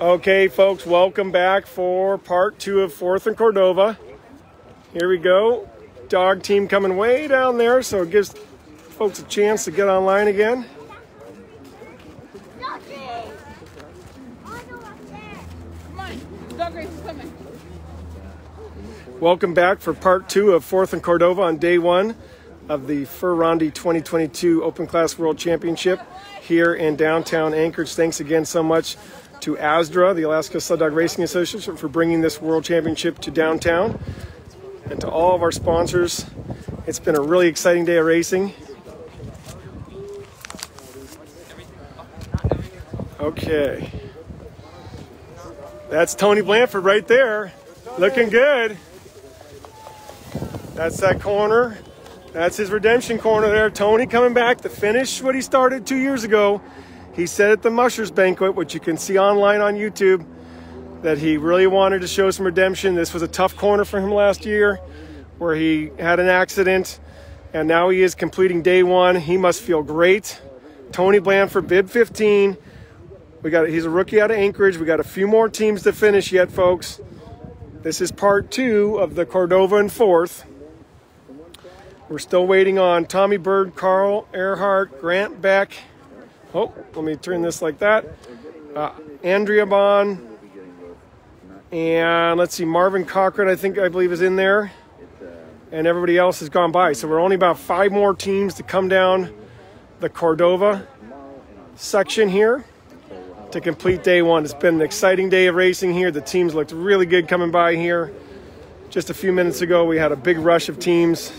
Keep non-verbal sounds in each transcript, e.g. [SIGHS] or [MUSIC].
Okay, folks, welcome back for part two of Fourth and Cordova. Here we go. Dog team coming way down there, so it gives folks a chance to get online again. Welcome back for part two of Fourth and Cordova on day one of the Fur Rondy 2022 Open Class World Championship here in downtown Anchorage. Thanks again so much to ASDRA, the Alaska Sled Dog Racing Association, for bringing this World Championship to downtown. And to all of our sponsors, it's been a really exciting day of racing. Okay. That's Tony Blanford right there. Looking good. That's that corner. That's his redemption corner there. Tony coming back to finish what he started two years ago. He said at the Mushers banquet, which you can see online on YouTube, that he really wanted to show some redemption. This was a tough corner for him last year where he had an accident and now he is completing day one. He must feel great. Tony Blanford, bib 15. We got he's a rookie out of Anchorage. We got a few more teams to finish yet, folks. This is part two of the Cordova and fourth. We're still waiting on Tommy Bird, Carl Earhart, Grant Beck. Oh, let me turn this like that. Uh, Andrea Bond. And let's see, Marvin Cochran, I think, I believe, is in there. And everybody else has gone by. So we're only about five more teams to come down the Cordova section here to complete day one. It's been an exciting day of racing here. The teams looked really good coming by here. Just a few minutes ago, we had a big rush of teams.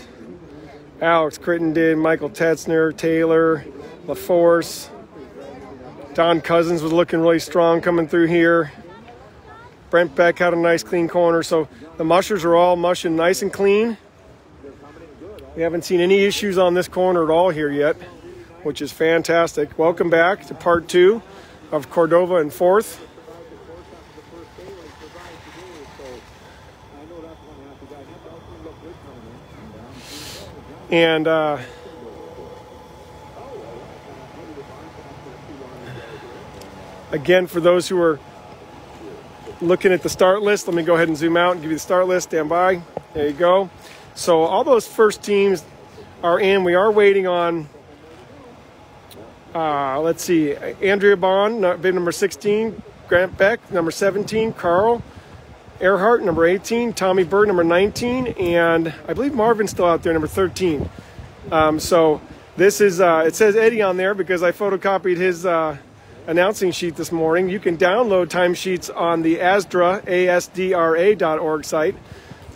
Alix Crittenden, Michael Tetzner, Taylor, LaForce. Don Cousins was looking really strong coming through here. Brent Beck had a nice clean corner. So the mushers are all mushing nice and clean. We haven't seen any issues on this corner at all here yet, which is fantastic. Welcome back to part two of Cordova and fourth. And uh, again, for those who are looking at the start list, let me go ahead and zoom out and give you the start list. Stand by. There you go. So all those first teams are in. We are waiting on, uh, let's see, Andrea Bond, bid number 16, Grant Beck, number 17, Carl Earhart, number 18, Tommy Bird, number 19, and I believe Marvin's still out there, number 13. Um, so this is, uh, it says Eddie on there because I photocopied his uh, announcing sheet this morning. You can download timesheets on the ASDRA, ASDRA.org site.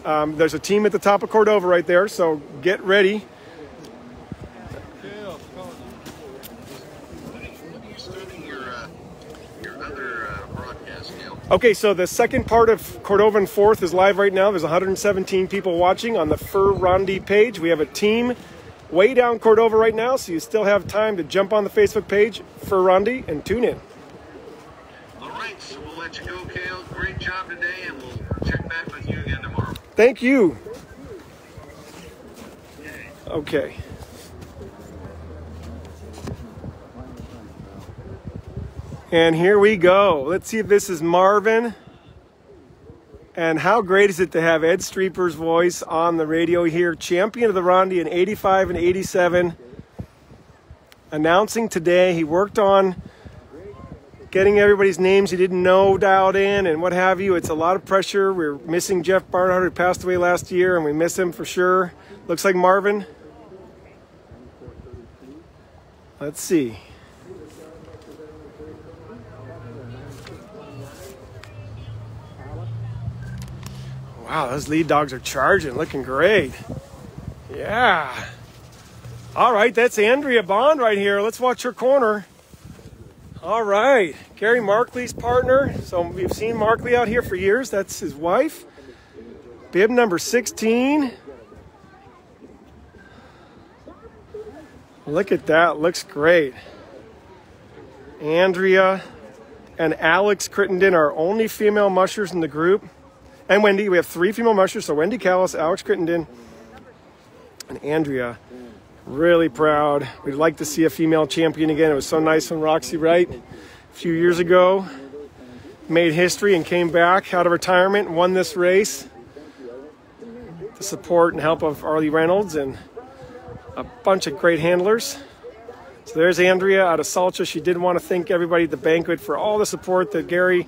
Um, there's a team at the top of Cordova right there, so get ready. Okay, so the second part of Cordova and Fourth is live right now. There's 117 people watching on the Fur Rondy page. We have a team way down Cordova right now, so you still have time to jump on the Facebook page, Fur Rondy, and tune in. All right, so we'll let you go, Kale. Great job today, and we'll check back with you again tomorrow. Thank you. Okay. And here we go. Let's see if this is Marvin. And how great is it to have Ed Streeper's voice on the radio here, champion of the Rondy in 85 and 87. Announcing today, he worked on getting everybody's names he didn't know dialed in and what have you. It's a lot of pressure. We're missing Jeff Barnhart, who passed away last year, and we miss him for sure. Looks like Marvin. Let's see. Wow, those lead dogs are charging, looking great. Yeah. All right, that's Andrea Bond right here. Let's watch her corner. All right, Gary Markley's partner. So we've seen Markley out here for years. That's his wife. Bib number 16. Look at that, looks great. Andrea and Alix Crittenden are only female mushers in the group. And Wendy, we have three female mushers. So Wendy Callis, Alix Crittenden, and Andrea. Really proud. We'd like to see a female champion again. It was so nice when Roxy Wright a few years ago made history and came back out of retirement and won this race. The support and help of Arleigh Reynolds and a bunch of great handlers. So there's Andrea out of Salcha. She did want to thank everybody at the banquet for all the support that Gary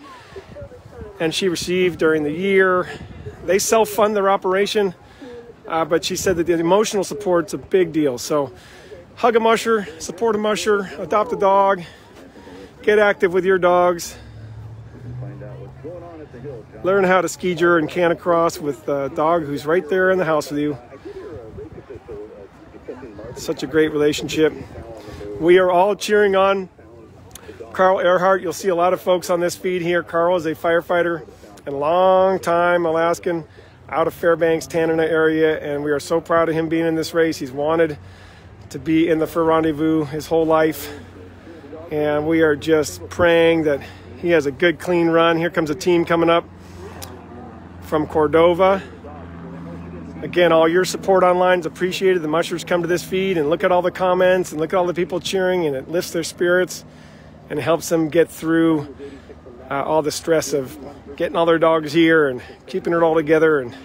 and she received during the year. They self fund their operation, uh, but she said that the emotional support's a big deal. So hug a musher, support a musher, adopt a dog, get active with your dogs. Learn how to skijor and canicross with a dog who's right there in the house with you. Such a great relationship. We are all cheering on Carl Earhart. You'll see a lot of folks on this feed here. Carl is a firefighter and long time Alaskan out of Fairbanks, Tanana area, and we are so proud of him being in this race. He's wanted to be in the Fur Rendezvous his whole life, and we are just praying that he has a good, clean run. Here comes a team coming up from Cordova. Again, all your support online is appreciated. The mushers come to this feed and look at all the comments and look at all the people cheering, and it lifts their spirits and helps them get through uh, all the stress of getting all their dogs here and keeping it all together and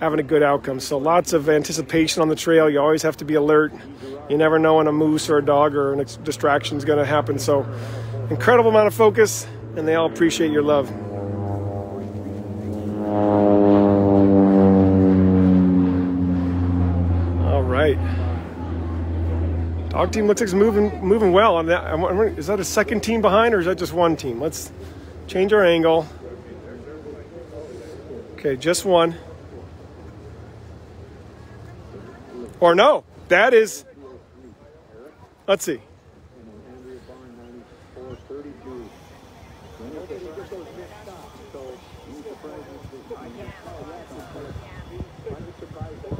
having a good outcome. So lots of anticipation on the trail. You always have to be alert. You never know when a moose or a dog or a distraction is going to happen. So incredible amount of focus, and they all appreciate your love. Dog team looks like it's moving moving well. On that, is that a second team behind or is that just one team? Let's change our angle. Okay, just one. Or no, that is. Let's see.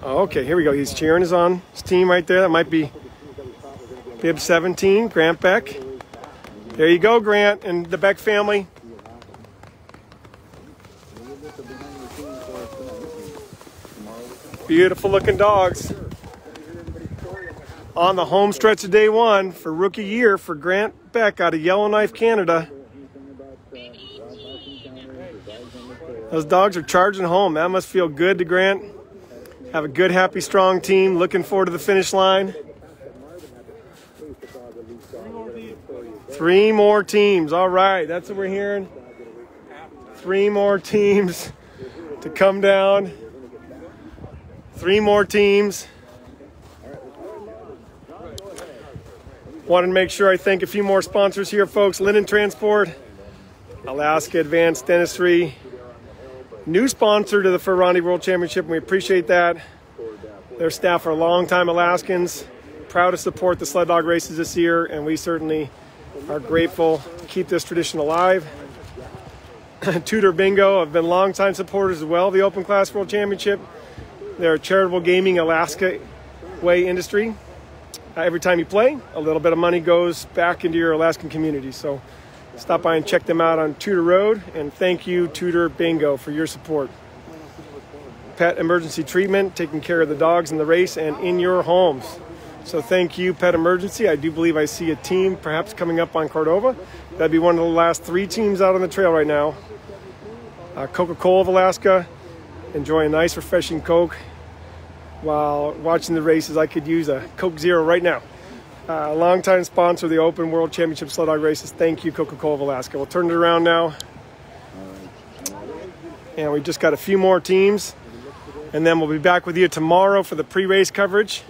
Okay, here we go. He's cheering his on his team right there. That might be Bib 17, Grant Beck. There you go, Grant and the Beck family. Beautiful looking dogs. On the home stretch of day one for rookie year for Grant Beck out of Yellowknife, Canada. Those dogs are charging home. That must feel good to Grant. Have a good, happy, strong team. Looking forward to the finish line. Three more teams. All right, that's what we're hearing. Three more teams to come down. Three more teams. Wanted to make sure I thank a few more sponsors here, folks. Lynden Transport, Alaska Advanced Dentistry, new sponsor to the Fur World Championship, and we appreciate that. Their staff are longtime Alaskans, proud to support the sled dog races this year, and we certainly are grateful to keep this tradition alive. [CLEARS THROAT] Tudor Bingo have been longtime supporters as well of the Open Class World Championship. They're a charitable gaming Alaska way industry. Uh, every time you play, a little bit of money goes back into your Alaskan community. So stop by and check them out on Tudor Road. And thank you, Tudor Bingo, for your support. Pet emergency treatment, taking care of the dogs in the race and in your homes. So thank you, Pet Emergency. I do believe I see a team perhaps coming up on Cordova. That'd be one of the last three teams out on the trail right now. Uh, Coca-Cola of Alaska, enjoy a nice refreshing Coke while watching the races. I could use a Coke Zero right now. Uh, longtime sponsor of the Open World Championship Sled Dog Races. Thank you, Coca-Cola of Alaska. We'll turn it around now. And we've just got a few more teams. And then we'll be back with you tomorrow for the pre-race coverage.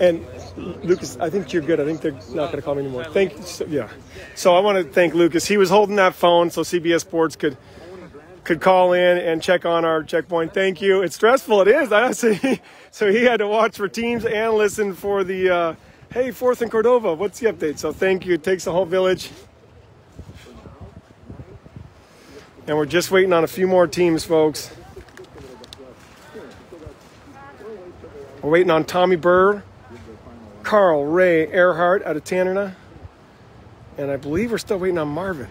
And Lucas, I think you're good. I think they're not going to call me anymore. Thank you. Yeah. So I want to thank Lucas. He was holding that phone so CBS Sports could could call in and check on our checkpoint. Thank you. It's stressful. It is. [LAUGHS] I see. So he had to watch for teams and listen for the uh, hey fourth in Cordova. What's the update? So thank you. It takes a whole village. And we're just waiting on a few more teams, folks. We're waiting on Tommy Bird, Carl Ray Earhart out of Tanana, and I believe we're still waiting on Marvin.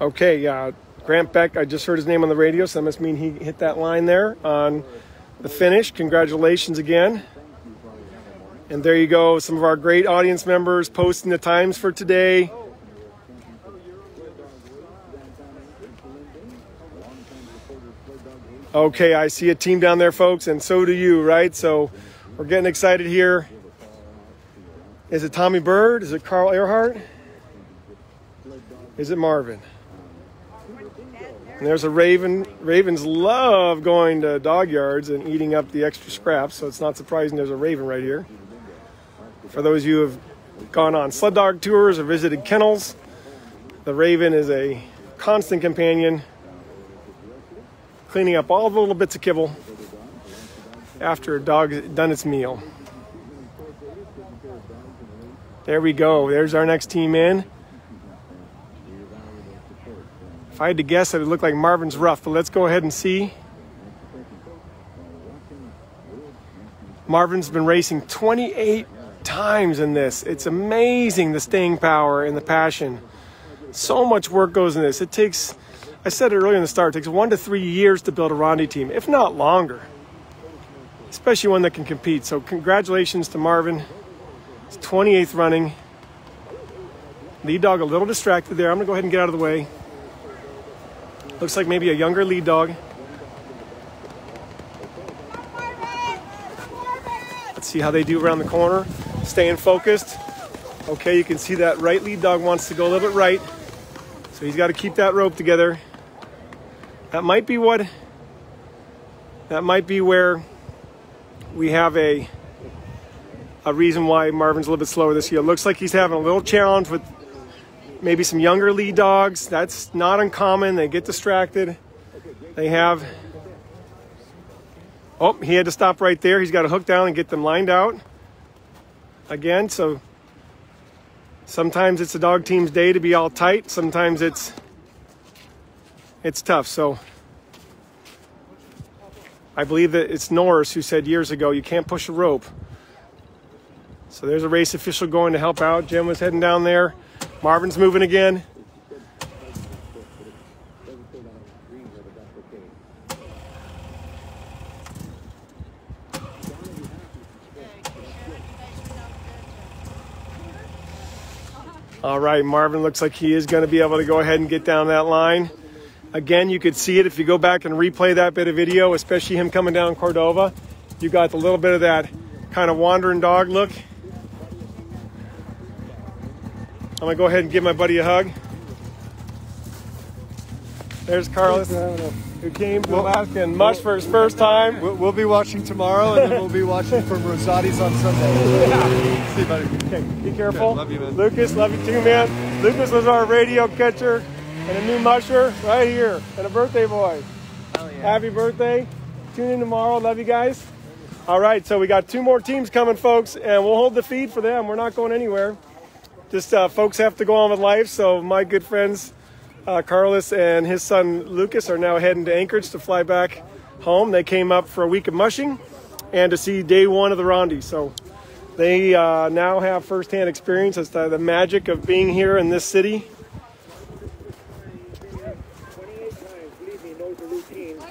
Okay, uh, Grant Beck, I just heard his name on the radio, so that must mean he hit that line there on the finish. Congratulations again. And there you go, some of our great audience members posting the times for today. Okay, I see a team down there, folks, and so do you, right? So we're getting excited here. Is it Tommy Bird? Is it Carl Earhart? Is it Marvin? And there's a raven. Ravens love going to dog yards and eating up the extra scraps, so it's not surprising there's a raven right here. For those of you who have gone on sled dog tours or visited kennels, the raven is a constant companion, cleaning up all the little bits of kibble after a dog done its meal. There we go. There's our next team in. If I had to guess, it would look like Marvin's rough, but let's go ahead and see. Marvin's been racing 28 times in this. It's amazing the staying power and the passion. So much work goes in this. It takes, I said it earlier in the start, it takes one to three years to build a Rondy team, if not longer, especially one that can compete. So, congratulations to Marvin. It's 28th running. Lead dog a little distracted there. I'm to go ahead and get out of the way. Looks like maybe a younger lead dog. Let's see how they do around the corner. Staying focused. Okay, you can see that right lead dog wants to go a little bit right. So he's got to keep that rope together. That might be what, that might be where we have a, a reason why Marvin's a little bit slower this year. Looks like he's having a little challenge with maybe some younger lead dogs. That's not uncommon. They get distracted. They have. Oh, he had to stop right there. He's got to hook down and get them lined out again. So sometimes it's a dog team's day to be all tight. Sometimes it's it's tough. So I believe that it's Norris who said years ago you can't push a rope. So there's a race official going to help out. Jim was heading down there. Marvin's moving again. All right, Marvin looks like he is going to be able to go ahead and get down that line. Again, you could see it if you go back and replay that bit of video, especially him coming down Cordova. You got a little bit of that kind of wandering dog look. I'm gonna go ahead and give my buddy a hug. There's Carlos, who came to Alaska and mush for his first time. We'll, we'll be watching tomorrow, and then we'll be watching from Rosati's on Sunday. Yeah. [LAUGHS] See you, buddy. Okay, be careful. Okay, love you, man. Lucas, love you too, man. Lucas was our radio catcher and a new musher right here, and a birthday boy. Happy birthday. Tune in tomorrow. Love you guys. All right, so we got two more teams coming, folks, and we'll hold the feed for them. We're not going anywhere. Just uh, folks have to go on with life. So my good friends, uh, Carlos and his son Lucas, are now heading to Anchorage to fly back home. They came up for a week of mushing and to see day one of the Rondy. So they uh, now have firsthand experience as to the magic of being here in this city.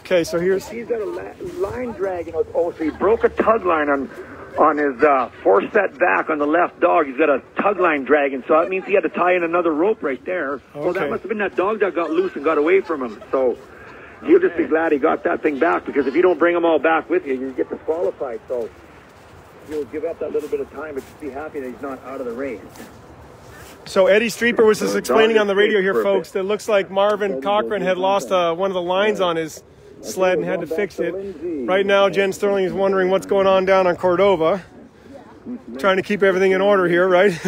Okay, so here's He's got a la- line drag, you know. Oh, so he broke a tug line on on his uh, four set back on the left dog. He's got a tug line dragging, so that means he had to tie in another rope right there. Okay. Well, that must have been that dog that got loose and got away from him. So he'll just be glad he got that thing back because if you don't bring them all back with you, you get disqualified. So he'll give up that little bit of time, but just be happy that he's not out of the race. So Eddie Streeper was just explaining on the radio here, folks, that it looks like Marvin Cochran had lost uh, one of the lines on his sled and had to fix it. Right now, Jen Sterling is wondering what's going on down on Cordova. Trying to keep everything in order here, right?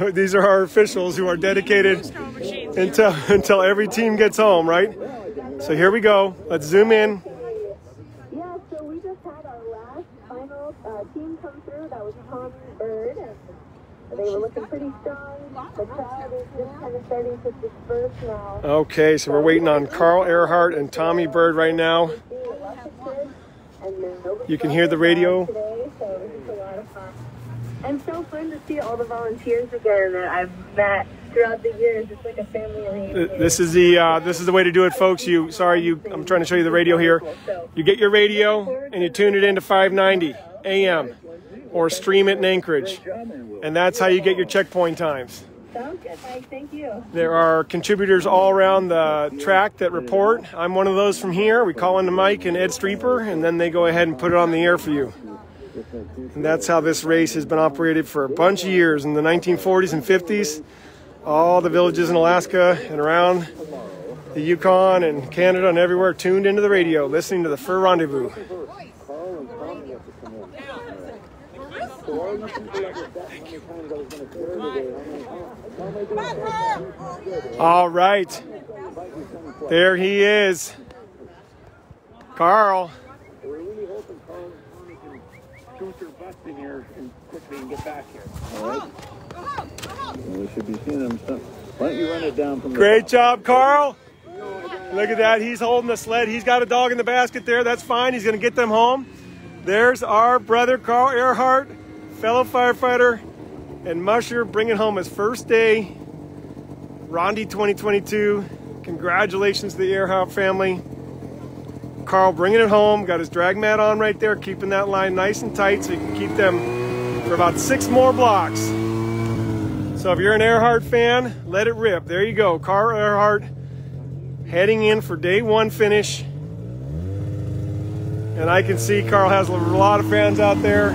[LAUGHS] These are our officials who are dedicated until until every team gets home, right? So here we go. Let's zoom in. Yeah, so we just had our last final uh, team come through. That was Tom Bird. And they were looking pretty strong. The crowd is just kind of starting to disperse now. Okay, so we're waiting on Carl Earhart and Tommy Bird right now. And then nobody You can hear the radio. this is a lot of fun. And so fun to see all the volunteers again that I've met throughout the years. It's like a family reunion. This is the uh, this is the way to do it, folks. You sorry, you. I'm trying to show you the radio here. You get your radio and you tune it into 590 AM, or stream it in Anchorage, and that's how you get your checkpoint times. Sounds good, Mike. Thank you. There are contributors all around the track that report. I'm one of those from here. We call in to Mike and Ed Streeper, and then they go ahead and put it on the air for you. And that's how this race has been operated for a bunch of years in the 1940s and 50s. All the villages in Alaska and around the Yukon and Canada and everywhere tuned into the radio, listening to the Fur Rendezvous. All right. There he is. Carl. We're really hoping Carl can shoot their butts in here and quickly and get back here. All right. We should be seeing. Some. Why don't you run it down from the Great job, Carl. Look at that. He's holding the sled. He's got a dog in the basket there. That's fine. He's going to get them home. There's our brother, Carl Earhart, fellow firefighter, and Musher bringing home his first day. Rondy 2022. Congratulations to the Earhart family. Carl bringing it home. Got his drag mat on right there, keeping that line nice and tight so you can keep them for about six more blocks. So if you're an Earhart fan, let it rip. There you go. Carl Earhart heading in for day one finish. And I can see Carl has a lot of fans out there.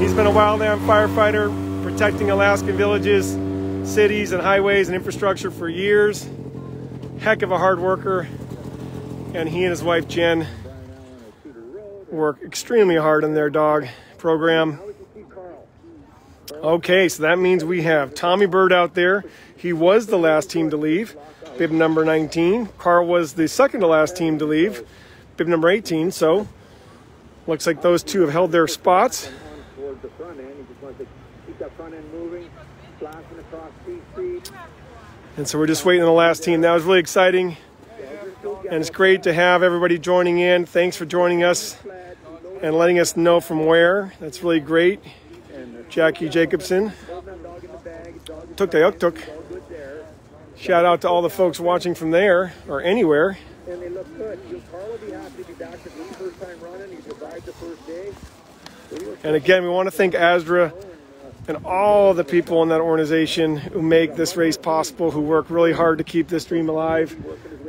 He's been a wildland firefighter protecting Alaskan villages, cities, and highways and infrastructure for years. Heck of a hard worker. And he and his wife Jen work extremely hard on their dog program. Okay, so that means we have Tommy Bird out there. He was the last team to leave, bib number 19. Carl was the second to last team to leave, bib number 18. So looks like those two have held their spots. The front end. He just wants to keep that front end moving, flashing across C Street. And so we're just waiting on the last team. That was really exciting. And it's great to have everybody joining in. Thanks for joining us and letting us know from where. That's really great. Jackie Jacobson. Tuk Tuk. Shout out to all the folks watching from there or anywhere. And they look good. Carl will be happy to be back. Is his first time running. He survived the first day. And again, we want to thank ASDRA and all the people in that organization who make this race possible, who work really hard to keep this dream alive,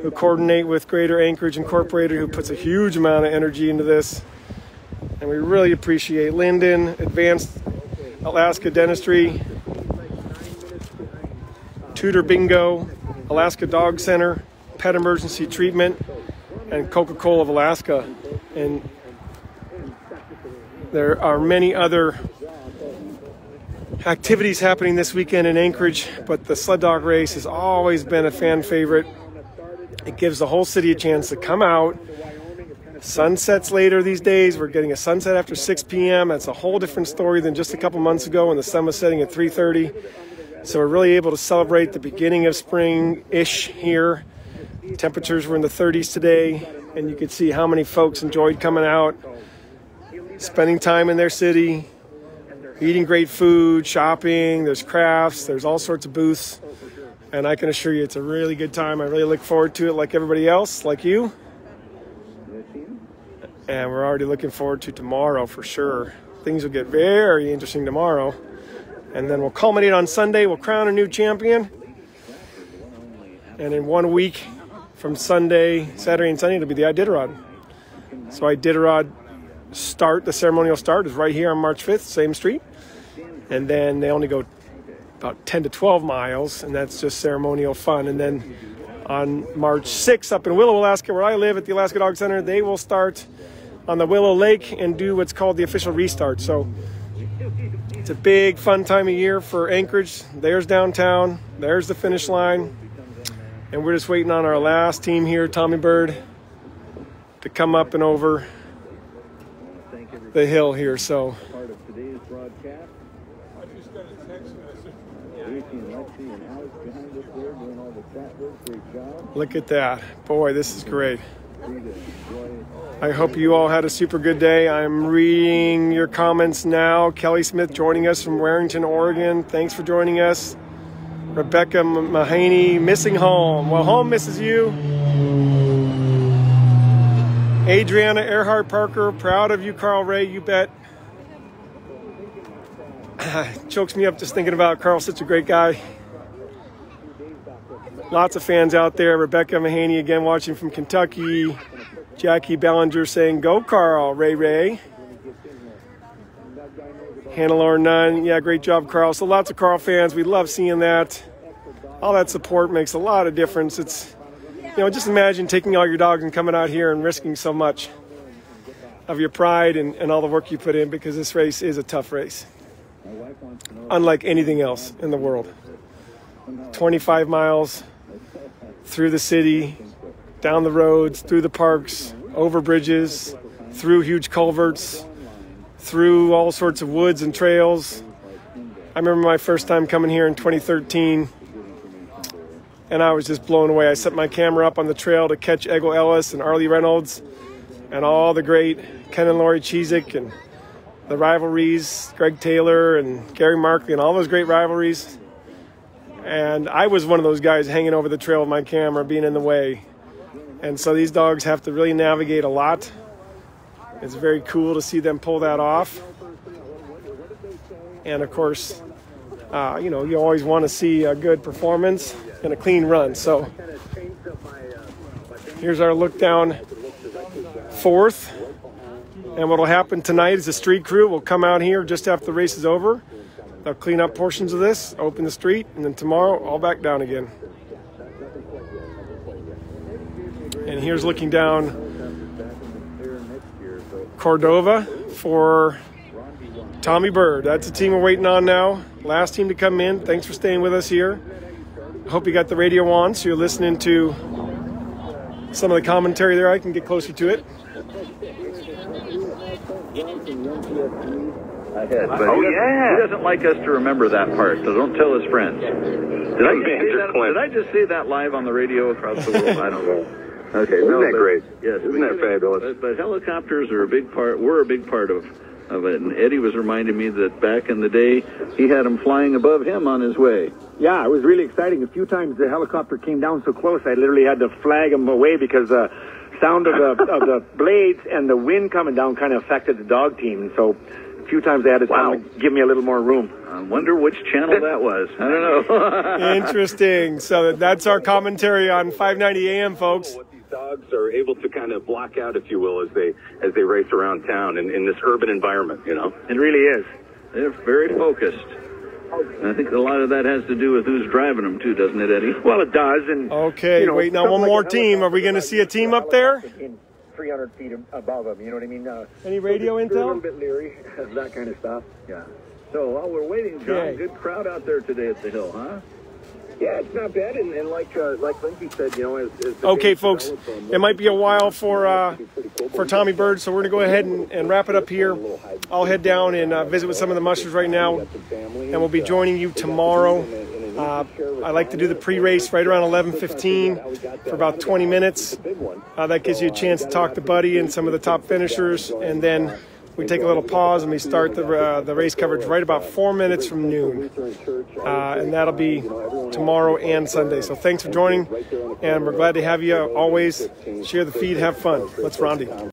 who coordinate with Greater Anchorage Incorporated, who puts a huge amount of energy into this. And we really appreciate Lynden, Advanced Alaska Dentistry, Tudor Bingo, Alaska Dog Center, Pet Emergency Treatment, and Coca Cola of Alaska. And there are many other activities happening this weekend in Anchorage, but the sled dog race has always been a fan favorite. It gives the whole city a chance to come out. Sunsets later these days. We're getting a sunset after 6 p.m. That's a whole different story than just a couple months ago when the sun was setting at 3:30. So we're really able to celebrate the beginning of spring-ish here. Temperatures were in the 30s today, and you could see how many folks enjoyed coming out, spending time in their city, eating great food, shopping, there's crafts, there's all sorts of booths. And I can assure you it's a really good time. I really look forward to it like everybody else, like you. And we're already looking forward to tomorrow for sure. Things will get very interesting tomorrow. And then we'll culminate on Sunday. We'll crown a new champion. And in one week from Sunday, Saturday, and Sunday, it'll be the Iditarod. So Iditarod start, the ceremonial start is right here on March 5th, same street. And then they only go about 10 to 12 miles, and that's just ceremonial fun. And then on March 6th, up in Willow, Alaska, where I live at the Alaska Dog Center, they will start on the Willow Lake and do what's called the official restart. So it's a big, fun time of year for Anchorage. There's downtown, there's the finish line. And we're just waiting on our last team here, Tommy Bird, to come up and over the hill here. So Part of today's broadcast. Lucy and Lexi and Alex behind us there doing all the chat work. Great job. look at that. Boy, this is great. I hope you all had a super good day. I'm reading your comments now. Kelly Smith joining us from Warrenton, Oregon. Thanks for joining us. Rebecca Mahaney missing home. Well, home misses you. Adriana Earhart Parker, proud of you, Carl Ray. You bet. [SIGHS] Chokes me up just thinking about Carl, such a great guy. Lots of fans out there. Rebecca Mahaney again watching from Kentucky. Jackie Bellinger saying, Go, Carl, Ray Ray. Hannah Nunn, yeah, great job, Carl. So lots of Carl fans. We love seeing that. All that support makes a lot of difference. It's, you know, just imagine taking all your dogs and coming out here and risking so much of your pride and, and all the work you put in because this race is a tough race. Unlike anything else in the world. 25 miles, through the city, down the roads, through the parks, over bridges, through huge culverts, through all sorts of woods and trails. I remember my first time coming here in 2013, and I was just blown away. I set my camera up on the trail to catch Egil Ellis and Arleigh Reynolds and all the great Ken and Lori Chezik and the rivalries, Greg Taylor and Gary Markley and all those great rivalries. And I was one of those guys hanging over the trail with my camera, being in the way. And so these dogs have to really navigate a lot. It's very cool to see them pull that off. And of course, uh, you know, you always want to see a good performance and a clean run. So here's our look down fourth. And what will happen tonight is the street crew will come out here just after the race is over They'll clean up portions of this, open the street, and then tomorrow all back down again. And here's looking down Cordova for Tommy Bird. That's the team we're waiting on now. Last team to come in. Thanks for staying with us here. I hope you got the radio on so you're listening to some of the commentary there. I can get closer to it ahead. But oh, oh he yeah. He doesn't like us to remember that part, so don't tell his friends. Did I, that, did I just say that live on the radio across the world? I don't know. [LAUGHS] Okay, isn't no, that but, great? Yes, isn't that fabulous? But, but, helicopters are a big part. Were a big part of of it. And Eddie was reminding me that back in the day, he had them flying above him on his way. Yeah, it was really exciting. A few times the helicopter came down so close, I literally had to flag him away because the sound of the [LAUGHS] of the blades and the wind coming down kind of affected the dog team. And so a few times they had to wow. give me a little more room. I wonder which channel that was. I don't know. [LAUGHS] Interesting. So that's our commentary on 590 AM, folks. What these dogs are able to kind of block out, if you will, as they as they race around town in, in this urban environment. You know, it really is. They're very focused. And I think a lot of that has to do with who's driving them too, doesn't it, Eddie? Well, it does. And okay, you know, wait now one like more team. Are we going to see a team up there? 300 feet above them. You know what I mean? Uh, Any radio so intel? A little bit leery, [LAUGHS] that kind of stuff. Yeah. So while we're waiting, John, okay. good crowd out there today at the hill, huh? Yeah, it's not bad, and, and like uh, like Lindsay said, you know, as, as okay, folks, it might be a while for uh, for Tommy Bird, so we're gonna go ahead and, and wrap it up here. I'll head down and uh, visit with some of the mushers right now, and we'll be joining you tomorrow uh, I like to do the pre-race right around 11:15 for about 20 minutes. Uh, that gives you a chance to talk to Buddy and some of the top finishers, and then we take a little pause and we start the uh, the race coverage right about four minutes from noon, uh, and that'll be tomorrow and Sunday. So thanks for joining, and we're glad to have you always. Share the feed, have fun. Let's Rondy.